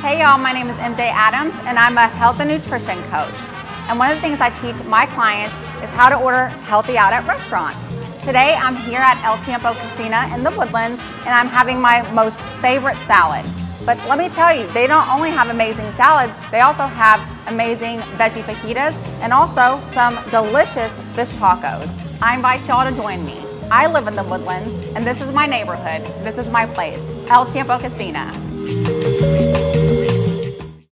Hey y'all, my name is MJ Adams and I'm a health and nutrition coach. And one of the things I teach my clients is how to order healthy out at restaurants. Today I'm here at El Tiempo Cocina in the Woodlands and I'm having my most favorite salad. But let me tell you, they don't only have amazing salads, they also have amazing veggie fajitas and also some delicious fish tacos. I invite y'all to join me. I live in the Woodlands and this is my neighborhood. This is my place, El Tiempo Cocina.